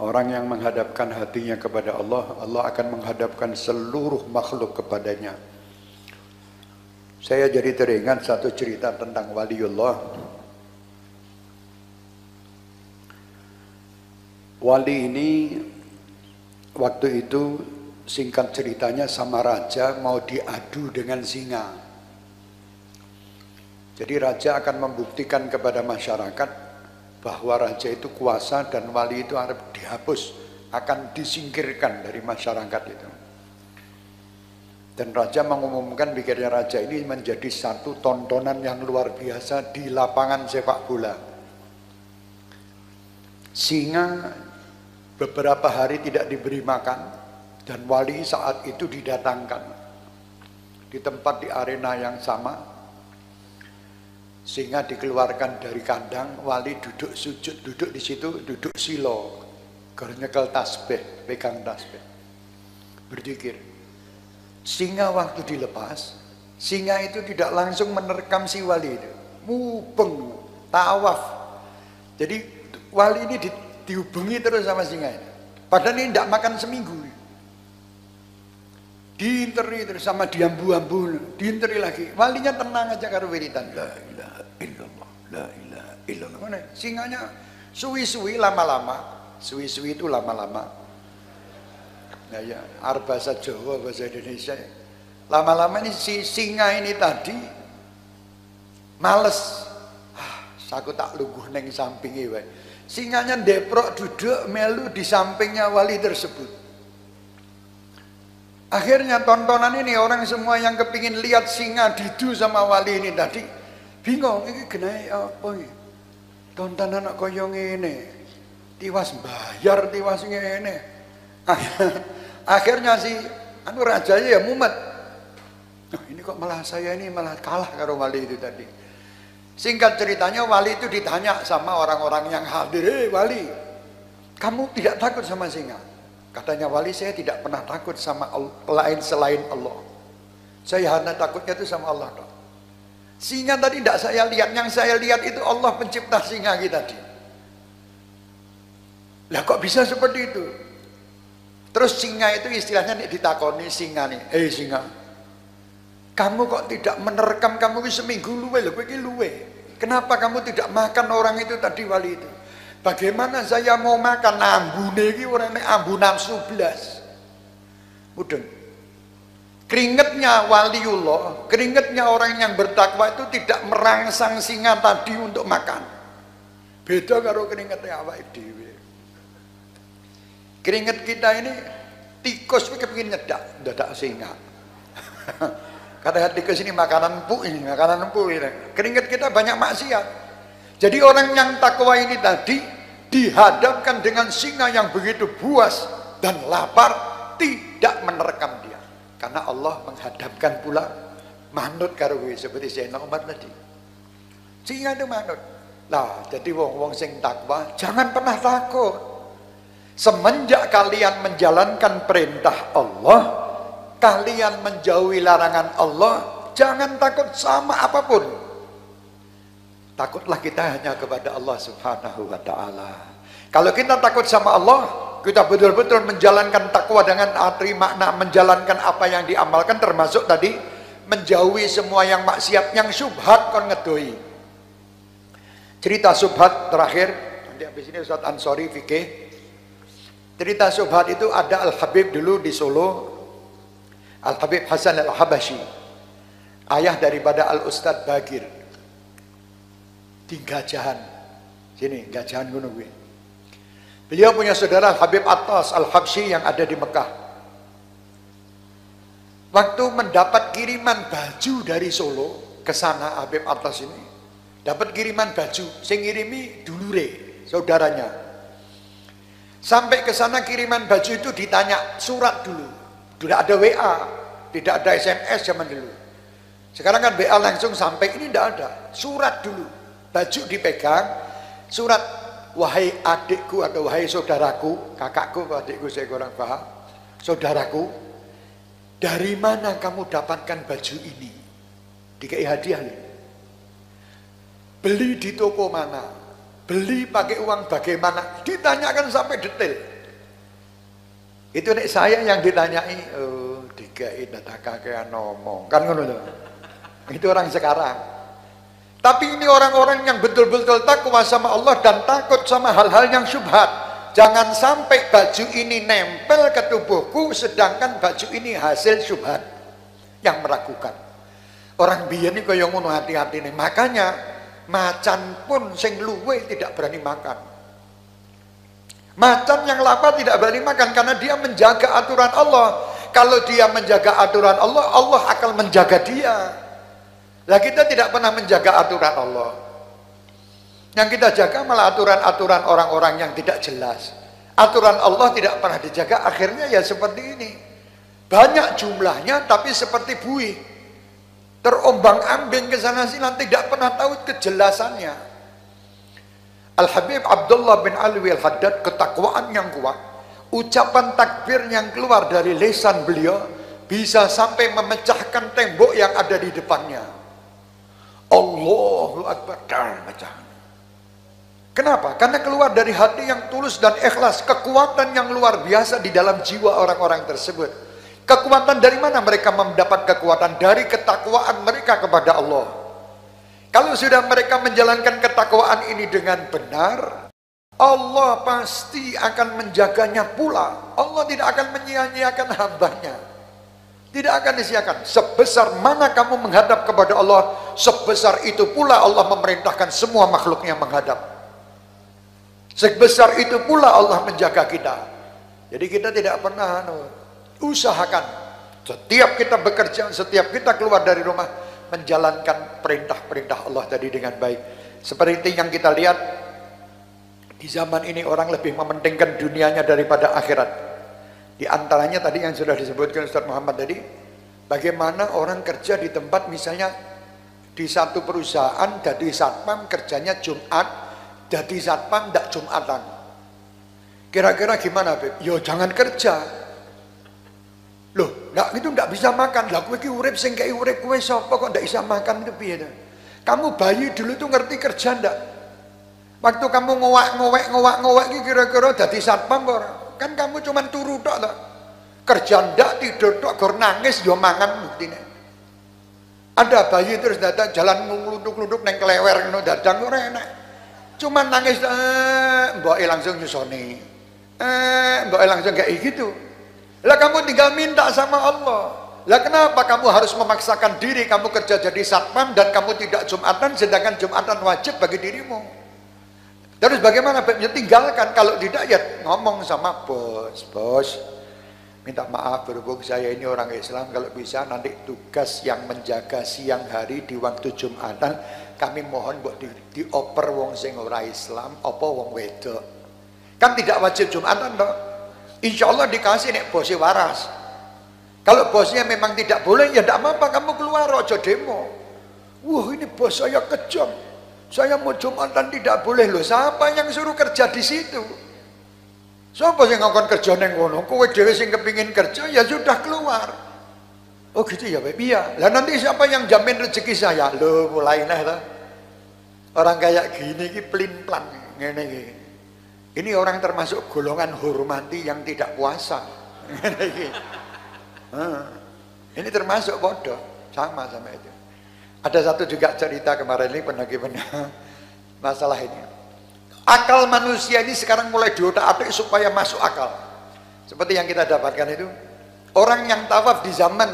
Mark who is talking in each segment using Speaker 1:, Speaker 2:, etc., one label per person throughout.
Speaker 1: Orang yang menghadapkan hatinya kepada Allah, Allah akan menghadapkan seluruh makhluk kepadanya. Saya jadi teringat satu cerita tentang waliullah. Wali ini waktu itu singkat ceritanya sama raja mau diadu dengan singa. Jadi raja akan membuktikan kepada masyarakat bahwa raja itu kuasa dan wali itu dihapus, akan disingkirkan dari masyarakat itu. Dan raja mengumumkan pikirnya raja ini menjadi satu tontonan yang luar biasa di lapangan sepak bola. Singa beberapa hari tidak diberi makan dan wali saat itu didatangkan di tempat di arena yang sama sehingga dikeluarkan dari kandang, wali duduk sujud, duduk di situ, duduk silo, nyekel tasbih, pegang tasbih, berzikir. Singa waktu dilepas, singa itu tidak langsung menerkam si wali itu, mubeng, tawaf. Jadi wali ini di, dihubungi terus sama singa ini. Padahal ini tidak makan seminggu. Diinteri terus sama diambu-ambu, diinteri lagi. Walinya tenang aja karo wiridan. La ilaha illallah, la ilaha illallah. Singanya suwi-suwi lama-lama. Suwi-suwi itu lama-lama. Nah ya, bahasa Jawa, bahasa Indonesia. Lama-lama ini si singa ini tadi males. Ah, aku tak luguh neng sampingi wae. Singanya deprok duduk melu di sampingnya wali tersebut. Akhirnya tontonan ini orang semua yang kepingin lihat singa didu sama wali ini tadi bingung ini kenai apa ini? Tontonan anak koyong ini tiwas bayar tiwas ini. Akhirnya si anu raja ya mumet. Oh, ini kok malah saya ini malah kalah karo wali itu tadi. Singkat ceritanya wali itu ditanya sama orang-orang yang hadir, "Hei wali, kamu tidak takut sama singa?" Katanya wali saya tidak pernah takut sama lain selain Allah. Saya hanya takutnya itu sama Allah dong. Singa tadi tidak saya lihat, yang saya lihat itu Allah pencipta singa kita tadi. Lah kok bisa seperti itu? Terus singa itu istilahnya nih ditakoni singa nih, eh singa, kamu kok tidak menerkam kamu seminggu luwe loh, luwe. Kenapa kamu tidak makan orang itu tadi wali itu? Bagaimana saya mau makan ambune iki ora nek ambu nafsu blas. Mudeng. Keringetnya waliullah, keringetnya orang yang bertakwa itu tidak merangsang singa tadi untuk makan. Beda karo keringetnya awak dhewe. Keringet kita ini tikus iki kepengin nyedak, dadak singa. Kata tikus ini makanan empuk makanan empuk ini. Keringet kita banyak maksiat. Jadi orang yang takwa ini tadi dihadapkan dengan singa yang begitu buas dan lapar tidak menerkam dia. Karena Allah menghadapkan pula manut karwe seperti Sayyidina Umar tadi. Singa itu manut. Nah, jadi wong-wong sing takwa jangan pernah takut. Semenjak kalian menjalankan perintah Allah, kalian menjauhi larangan Allah, jangan takut sama apa pun. Takutlah kita hanya kepada Allah Subhanahu wa taala. Kalau kita takut sama Allah, kita betul-betul menjalankan takwa dengan arti makna menjalankan apa yang diamalkan termasuk tadi menjauhi semua yang maksiat yang subhat kon ngedoi. Cerita subhat terakhir nanti habis ini Ustaz Ansori fikih. Cerita subhat itu ada Al Habib dulu di Solo. Al Habib Hasan Al Habashi. Ayah daripada Al Ustadz Bagir di Gajahan. Sini, Gajahan Gunung gue. Beliau punya saudara Habib Atas Al-Habsyi yang ada di Mekah. Waktu mendapat kiriman baju dari Solo ke sana Habib Atas ini, dapat kiriman baju, sing ngirimi dulure, saudaranya. Sampai ke sana kiriman baju itu ditanya surat dulu. Tidak ada WA, tidak ada SMS zaman dulu. Sekarang kan WA langsung sampai ini tidak ada, surat dulu baju dipegang, surat wahai adikku atau wahai saudaraku, kakakku adikku saya kurang paham, saudaraku, dari mana kamu dapatkan baju ini? Dikai hadiah nih. Beli di toko mana? Beli pakai uang bagaimana? Ditanyakan sampai detail. Itu nek saya yang ditanyai, oh, dikai data kakek ngomong. Kan ngono Itu orang sekarang. Tapi ini orang-orang yang betul-betul takwa sama Allah dan takut sama hal-hal yang syubhat. Jangan sampai baju ini nempel ke tubuhku sedangkan baju ini hasil syubhat yang meragukan. Orang biyen ini kaya ngono hati-hati nih. Makanya macan pun sing luwe tidak berani makan. Macan yang lapar tidak berani makan karena dia menjaga aturan Allah. Kalau dia menjaga aturan Allah, Allah akan menjaga dia. Lah kita tidak pernah menjaga aturan Allah. Yang kita jaga malah aturan-aturan orang-orang yang tidak jelas. Aturan Allah tidak pernah dijaga, akhirnya ya seperti ini. Banyak jumlahnya tapi seperti buih. Terombang-ambing ke sana sini tidak pernah tahu kejelasannya. Al-Habib Abdullah bin Alwi al-Haddad ketakwaan yang kuat. Ucapan takbir yang keluar dari lesan beliau bisa sampai memecahkan tembok yang ada di depannya. Allahu Akbar baca. Kenapa? Karena keluar dari hati yang tulus dan ikhlas, kekuatan yang luar biasa di dalam jiwa orang-orang tersebut. Kekuatan dari mana mereka mendapat kekuatan? Dari ketakwaan mereka kepada Allah. Kalau sudah mereka menjalankan ketakwaan ini dengan benar, Allah pasti akan menjaganya pula. Allah tidak akan menyia-nyiakan hambanya. Tidak akan disiakan. Sebesar mana kamu menghadap kepada Allah, sebesar itu pula Allah memerintahkan semua makhluknya menghadap. Sebesar itu pula Allah menjaga kita. Jadi kita tidak pernah anu, usahakan setiap kita bekerja, setiap kita keluar dari rumah menjalankan perintah-perintah Allah tadi dengan baik. Seperti yang kita lihat di zaman ini orang lebih mementingkan dunianya daripada akhirat. Di antaranya tadi yang sudah disebutkan Ustaz Muhammad tadi, bagaimana orang kerja di tempat misalnya di satu perusahaan jadi satpam kerjanya Jumat, jadi satpam tidak Jumatan. Kira-kira gimana, Beb? Yo jangan kerja. Loh, enggak itu enggak bisa makan. Lah kowe iki urip sing kaya urip kowe sapa kok enggak bisa makan itu piye Kamu bayi dulu tuh ngerti kerja ndak? Waktu kamu ngowak-ngowek ngowak-ngowek iki kira-kira dadi satpam ora? Kan kamu cuma turu tok lah. Kerja ndak tidur tok gor nangis yo mangan buktine. Ada bayi terus datang jalan nglunduk-lunduk neng kelewer ngono dadang ora enak. Cuma nangis eh mbok langsung nyusoni. Eh mbok langsung kayak gitu. Lah kamu tinggal minta sama Allah. Lah kenapa kamu harus memaksakan diri kamu kerja jadi satpam dan kamu tidak Jumatan sedangkan Jumatan wajib bagi dirimu? Terus bagaimana? Ya tinggalkan. Kalau tidak ya ngomong sama bos. Bos, minta maaf berhubung saya ini orang Islam. Kalau bisa nanti tugas yang menjaga siang hari di waktu Jumatan. Kami mohon buat di, dioper wong sing ora Islam. Apa wong wedok. Kan tidak wajib Jumatan toh. Insya Allah dikasih nek bosnya waras. Kalau bosnya memang tidak boleh ya tidak apa-apa kamu keluar rojo demo. Wah ini bos saya kejam saya mau Jumatan tidak boleh loh. Siapa yang suruh kerja di situ? Siapa yang akan kerja neng kono? Kowe dhewe sing kepingin kerja ya sudah keluar. Oh gitu ya, Bapak. Iya. Lah nanti siapa yang jamin rezeki saya? Lo mulai lah. Orang kayak gini ki pelin-plan ngene. Ini orang termasuk golongan hormati yang tidak puasa. Iki. Ini termasuk bodoh, sama sama itu. Ada satu juga cerita kemarin ini pernah gimana masalah ini. Akal manusia ini sekarang mulai diotak-atik supaya masuk akal. Seperti yang kita dapatkan itu. Orang yang tawaf di zaman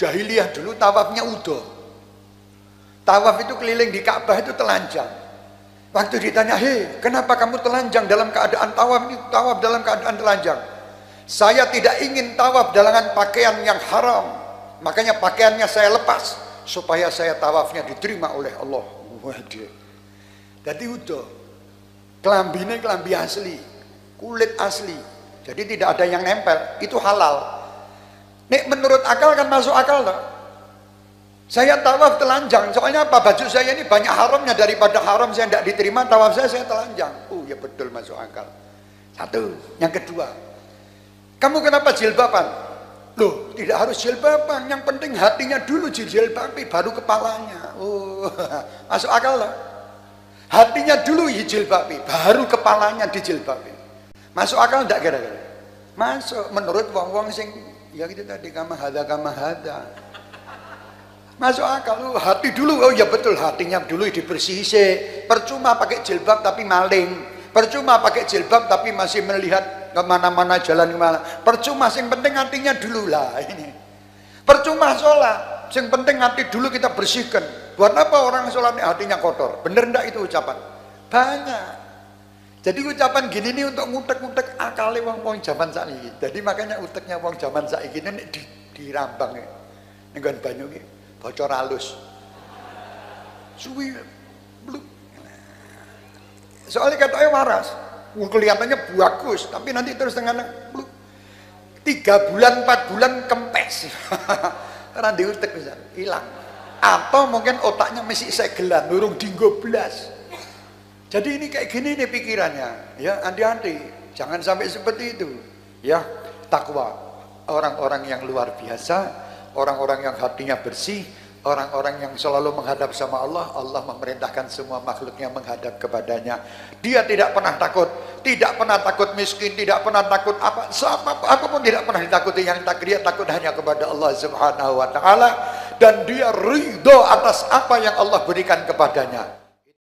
Speaker 1: jahiliyah dulu tawafnya udo. Tawaf itu keliling di Ka'bah itu telanjang. Waktu ditanya, hei kenapa kamu telanjang dalam keadaan tawaf ini? Tawaf dalam keadaan telanjang. Saya tidak ingin tawaf dengan pakaian yang haram. Makanya pakaiannya saya lepas supaya saya tawafnya diterima oleh Allah. Waduh. Jadi udah kelambine kelambi asli, kulit asli. Jadi tidak ada yang nempel, itu halal. Nek menurut akal kan masuk akal tak? Saya tawaf telanjang, soalnya apa? Baju saya ini banyak haramnya daripada haram saya tidak diterima, tawaf saya saya telanjang. Oh ya betul masuk akal. Satu. Yang kedua, kamu kenapa jilbaban? Loh, tidak harus jilbaban, yang penting hatinya dulu jilbabi, baru kepalanya. Oh, masuk akal lah. Hatinya dulu jilbabi, baru kepalanya dijilbabi. Masuk akal enggak kira-kira? Masuk menurut wong-wong sing ya gitu tadi kama hada kama hada. Masuk akal lu hati dulu. Oh ya betul hatinya dulu dibersihkan. Percuma pakai jilbab tapi maling. Percuma pakai jilbab tapi masih melihat ke mana-mana jalan ke mana. Percuma sing penting hatinya dulu lah ini. Percuma sholat. Sing penting hati dulu kita bersihkan. Buat apa orang sholat hatinya kotor? Bener ndak itu ucapan? Banyak. Jadi ucapan gini ini untuk ngutek-ngutek akali wong wong zaman saiki. Jadi makanya uteknya wong zaman saiki ini di, dirambang ya. Ning banyu iki bocor halus. Suwi bluk. Soalnya katanya waras. Kelihatannya bagus, tapi nanti terus tengah bluk. Tiga bulan, empat bulan kempes. Karena diutek bisa hilang. Atau mungkin otaknya masih segelan, nurung dinggo belas. Jadi ini kayak gini nih pikirannya, ya hati-hati, jangan sampai seperti itu, ya takwa orang-orang yang luar biasa, orang-orang yang hatinya bersih, orang-orang yang selalu menghadap sama Allah, Allah memerintahkan semua makhluknya menghadap kepadanya. Dia tidak pernah takut, tidak pernah takut miskin, tidak pernah takut apa, apa apa pun tidak pernah ditakuti. Yang tak dia takut hanya kepada Allah Subhanahu Wa Taala dan dia ridho atas apa yang Allah berikan kepadanya.